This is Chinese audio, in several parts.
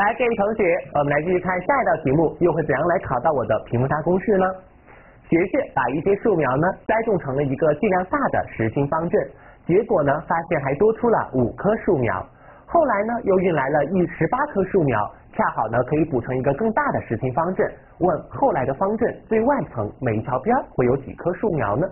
来，各位同学，我们来继续看下一道题目，又会怎样来考到我的平方差公式呢？学士把一些树苗呢栽种成了一个尽量大的实心方阵，结果呢发现还多出了五棵树苗。后来呢又运来了一十八棵树苗，恰好呢可以补成一个更大的实心方阵。问后来的方阵最外层每一条边会有几棵树苗呢？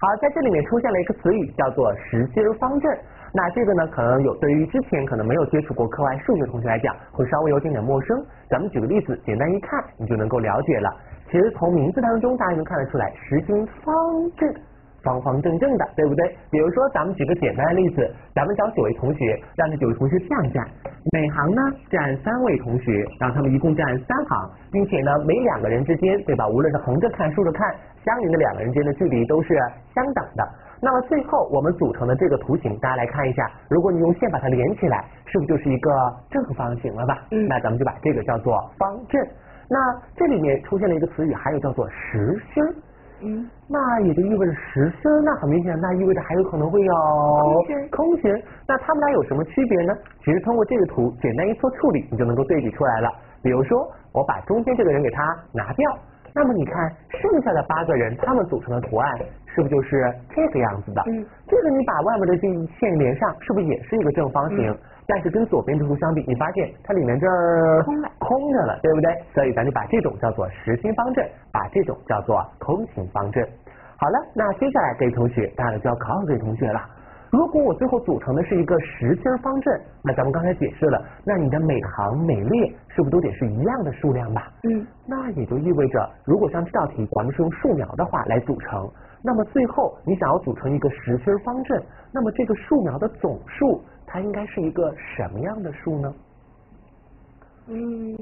好，在这里面出现了一个词语叫做实心方阵。那这个呢可能有对于之前可能没有接触过课外数学同学来讲会稍微有点点陌生。咱们举个例子，简单一看你就能够了解了。其实从名字当中，大家能看得出来，实心方阵，方方正正的，对不对？比如说，咱们举个简单的例子，咱们找九位同学，让这九位同学这样站，每行呢站三位同学，让他们一共站三行，并且呢，每两个人之间，对吧？无论是横着看、竖着看，相邻的两个人之间的距离都是相等的。那么最后我们组成的这个图形，大家来看一下，如果你用线把它连起来，是不是就是一个正方形了吧？嗯。那咱们就把这个叫做方阵。那这里面出现了一个词语，还有叫做实心儿。嗯，那也就意味着实心，那很明显，那意味着还有可能会有空心空心。那它们俩有什么区别呢？其实通过这个图简单一做处理，你就能够对比出来了。比如说，我把中间这个人给他拿掉，那么你看剩下的八个人，他们组成的图案是不是就是这个样子的？嗯，这个你把外面的这一线连上，是不是也是一个正方形？但是跟左边的图相比，你发现它里面这儿空了空着了，对不对？所以咱就把这种叫做实心方阵，把这种叫做空心方阵。好了，那接下来各位同学，大家就要考考各位同学了。如果我最后组成的是一个实心方阵，那咱们刚才解释了，那你的每行每列是不是都得是一样的数量吧？嗯，那也就意味着，如果像这道题咱们是用树苗的话来组成，那么最后你想要组成一个实心方阵，那么这个树苗的总数它应该是一个什么样的数呢？嗯，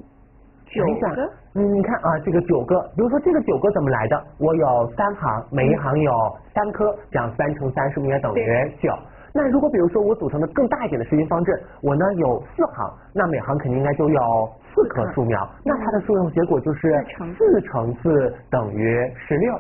九个，嗯，你看啊，这个九个，比如说这个九个怎么来的？我有三行，每一行有三颗，这样三乘三是不是应该等于九？那如果比如说我组成的更大一点的实心方阵，我呢有四行，那每行肯定应该就有四棵树苗，那它的数量结果就是四乘四等于十六。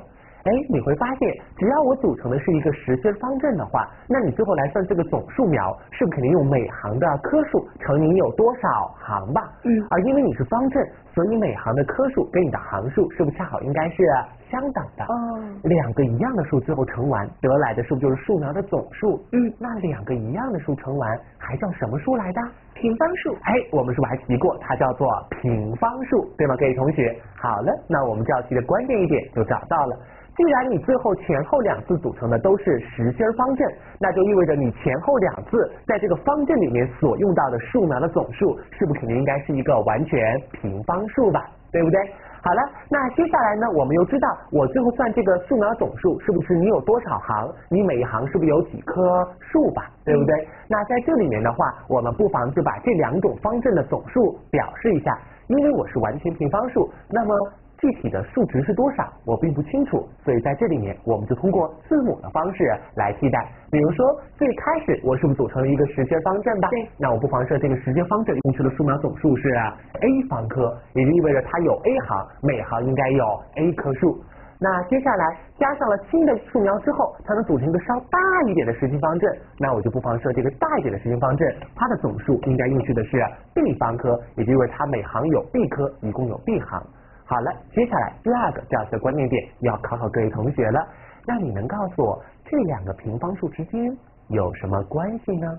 哎，你会发现，只要我组成的是一个实心方阵的话，那你最后来算这个总数苗，是不是肯定用每行的棵数乘以你有多少行吧？嗯而因为你是方阵，所以每行的棵数跟你的行数是不是恰好应该是相等的？哦，两个一样的数最后乘完得来的是不是就是树苗的总数？嗯，那两个一样的数乘完还叫什么数来的？平方数，哎，我们是不是还提过它叫做平方数，对吗？各位同学，好了，那我们这道题的关键一点就找到了。既然你最后前后两次组成的都是实心方阵，那就意味着你前后两次在这个方阵里面所用到的数苗的总数，是不是肯定应该是一个完全平方数吧？对不对？好了，那接下来呢，我们又知道我最后算这个素描总数，是不是你有多少行，你每一行是不是有几棵树吧？对不对？那在这里面的话，我们不妨就把这两种方阵的总数表示一下，因为我是完全平方数，那么。具体的数值是多少，我并不清楚，所以在这里面我们就通过字母的方式来替代。比如说，最开始我是不是组成了一个实心方阵吧？对。那我不妨设这个实心方阵用去的树苗总数是 a 方棵，也就意味着它有 a 行，每行应该有 a 棵树。那接下来加上了新的树苗之后，它能组成一个稍大一点的实心方阵，那我就不妨设这个大一点的实心方阵，它的总数应该用去的是 b 方棵，也就意味着它每行有 b 棵，一共有 b 行。好了，接下来第二个这道题的关键点要考考各位同学了，那你能告诉我这两个平方数之间有什么关系呢？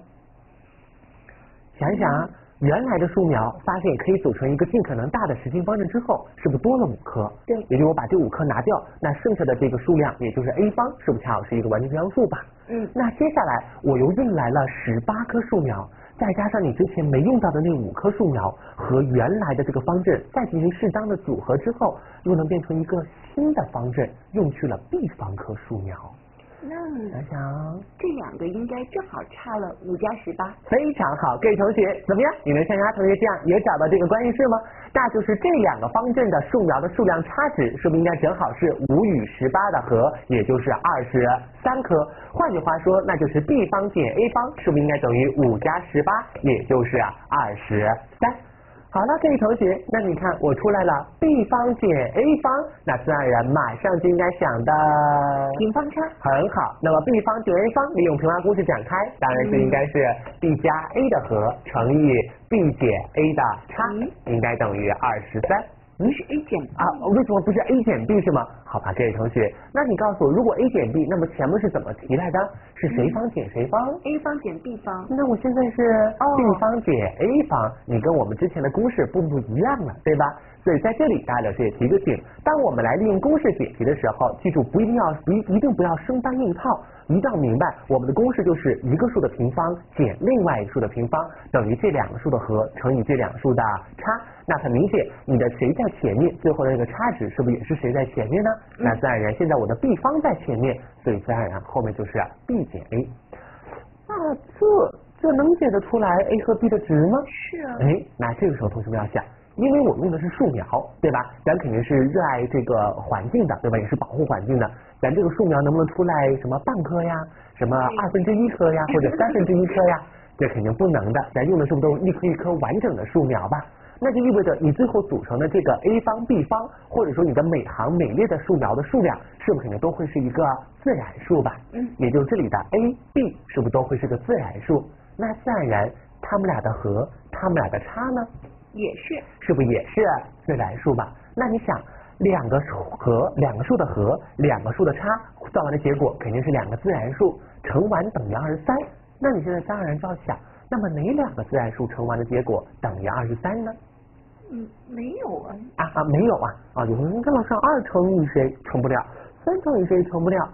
想一想啊，原来的树苗发现可以组成一个尽可能大的实心方阵之后，是不是多了五棵？对也就是我把这五棵拿掉，那剩下的这个数量也就是 a 方，是不是恰好是一个完全平方数吧？嗯，那接下来我又运来了十八棵树苗，再加上你之前没用到的那五棵树苗和原来的这个方阵再进行适当的组合之后，又能变成一个新的方阵，用去了 b 方棵树苗。那想想，这两个应该正好差了五加十八。非常好，各位同学怎么样？你能像他同学这样也找到这个关系式吗？那就是这两个方阵的树苗的数量差值，是不是应该正好是五与十八的和，也就是二十三颗？换句话说，那就是 b 方减 a 方，是不是应该等于五加十八，也就是二十三？好了，各位同学，那你看我出来了，b 方减 a 方，那自然而然马上就应该想的平方差。很好，那么 b 方减 a 方，利用平方公式展开，当然是应该是 b 加 a 的和乘以 b 减 a 的差，应该等于二十三。你是 a 减啊？为什么不是 a 减 b 是吗？好吧，这位同学，那你告诉我，如果 a 减 b，那么前面是怎么提来的？是谁方减谁方？a 方减 b 方。那我现在是 b 方减 a 方，你跟我们之前的公式不不一样了，对吧？所以在这里，大家老师也提个醒，当我们来利用公式解题的时候，记住不一定要一一定不要生搬硬套，一定要明白我们的公式就是一个数的平方减另外一个数的平方等于这两个数的和乘以这两个数的差。那很明显，你的谁在前面，最后的那个差值是不是也是谁在前面呢？那自然而然，现在我的 b 方在前面，所以自然而然后面就是 b 减 a。那这这能解得出来 a 和 b 的值吗？是啊。哎，那这个时候同学们要想，因为我用的是树苗，对吧？咱肯定是热爱这个环境的，对吧？也是保护环境的。咱这个树苗能不能出来什么半棵呀？什么二分之一棵呀？或者三分之一棵呀？这肯定不能的。咱用的是不是都一棵一棵完整的树苗吧？那就意味着你最后组成的这个 a 方 b 方，或者说你的每行每列的树苗的数量，是不是肯定都会是一个自然数吧？嗯，也就是这里的 a b 是不是都会是个自然数？那自然而然，它们俩的和，它们俩的差呢？也是，是不是也是自然数吧？那你想，两个数和两个数的和，两个数的差，算完的结果肯定是两个自然数，乘完等于二十三。那你现在当然就要想，那么哪两个自然数乘完的结果等于二十三呢？嗯，没有啊。啊啊，没有啊啊！有人跟老师二乘以谁乘不了，三乘以谁乘不了？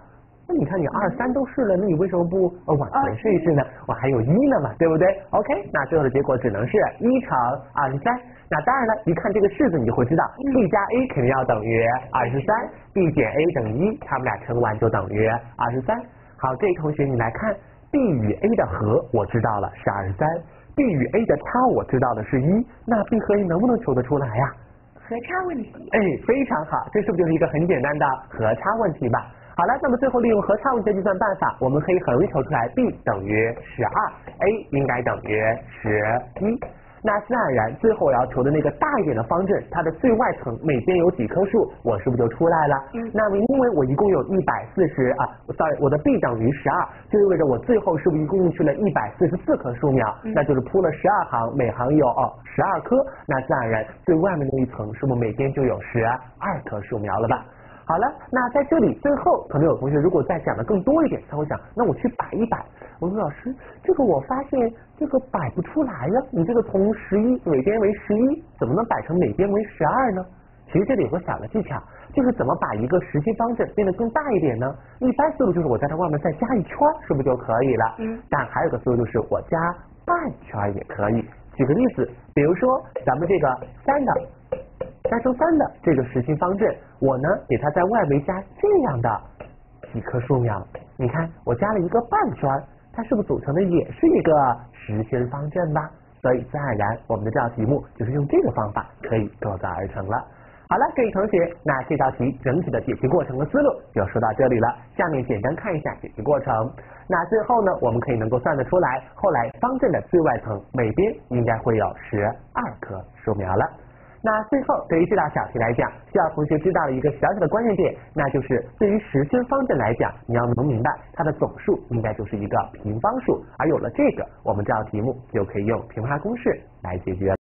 那你看你二三都试了，那你为什么不往前试一试呢？我还有一呢嘛，对不对？OK，那最后的结果只能是一乘二十三。那当然了，一看这个式子，你就会知道 b 加 a 肯定要等于二十三，b 减 a 等于一，他们俩乘完就等于二十三。好，这位同学你来看，b 与 a 的和我知道了是二十三，b 与 a 的差我知道的是一，那 b 和 a 能不能求得出来呀？和差问题。哎，非常好，这是不是就是一个很简单的和差问题吧？好了，那么最后利用和差问题的计算办法，我们可以很容易求出来 b 等于十二，a 应该等于十一。那自然而然，最后我要求的那个大一点的方阵，它的最外层每边有几棵树，我是不是就出来了？嗯。那么因为我一共有一百四十啊，sorry，我的 b 等于十二，就意味着我最后是不是一共用去了一百四十四棵树苗？嗯。那就是铺了十二行，每行有哦十二棵，那自然而然最外面那一层是不是每边就有十二棵树苗了吧？好了，那在这里最后可能有同学如果再讲的更多一点，他会想，那我去摆一摆。我说老师，这个我发现这个摆不出来呀，你这个从十一每边为十一，怎么能摆成每边为十二呢？其实这里有个小的技巧，就是怎么把一个实际方阵变得更大一点呢？一般思路就是我在它外面再加一圈，是不是就可以了？嗯。但还有个思路就是我加半圈也可以。举个例子，比如说咱们这个三的。三乘三的这个实心方阵，我呢给它在外围加这样的几棵树苗，你看我加了一个半圈，它是不是组成的也是一个实心方阵吧？所以自然而然，我们的这道题目就是用这个方法可以构造而成了。好了，各位同学，那这道题整体的解题过程和思路就说到这里了。下面简单看一下解题过程。那最后呢，我们可以能够算得出来，后来方阵的最外层每边应该会有十二棵树苗了。那最后，对于这道小题来讲，需要同学知道的一个小小的关键点，那就是对于实心方阵来讲，你要能明白它的总数应该就是一个平方数，而有了这个，我们这道题目就可以用平方公式来解决。